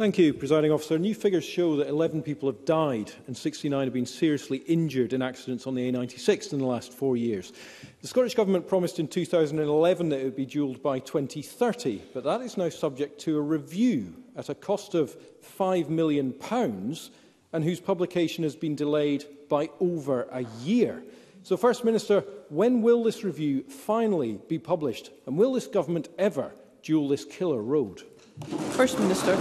Thank you, Presiding Officer. New figures show that 11 people have died and 69 have been seriously injured in accidents on the A96 in the last four years. The Scottish Government promised in 2011 that it would be duelled by 2030, but that is now subject to a review at a cost of £5 million and whose publication has been delayed by over a year. So, First Minister, when will this review finally be published and will this government ever duel this killer road? First Minister.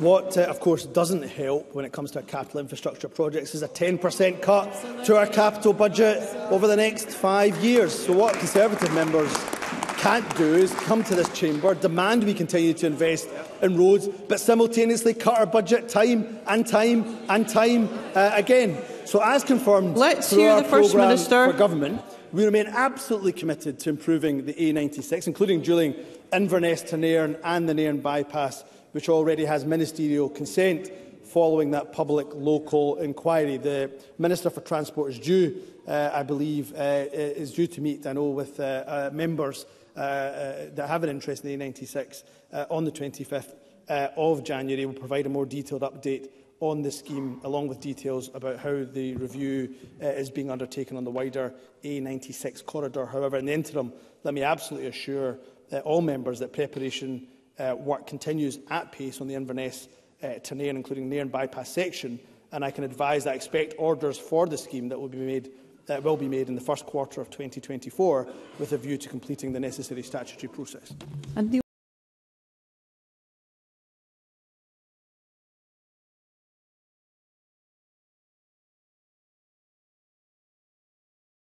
What, uh, of course, doesn't help when it comes to capital infrastructure projects is a 10% cut to our capital budget over the next five years. So what Conservative members can't do is come to this chamber, demand we continue to invest in roads, but simultaneously cut our budget time and time and time uh, again. So as confirmed Let's through hear our the First Minister. for Government, we remain absolutely committed to improving the A96, including dueling Inverness to Nairn and the Nairn bypass, which already has ministerial consent following that public local inquiry. The Minister for Transport is due, uh, I believe, uh, is due to meet, I know, with uh, uh, members uh, uh, that have an interest in the A96 uh, on the 25th uh, of January, will provide a more detailed update on the scheme, along with details about how the review uh, is being undertaken on the wider A96 corridor. However, in the interim, let me absolutely assure uh, all members that preparation uh, work continues at pace on the Inverness uh, to Nairn, including Nairn bypass section, and I can advise that I expect orders for the scheme that will be made that will be made in the first quarter of 2024 with a view to completing the necessary statutory process. And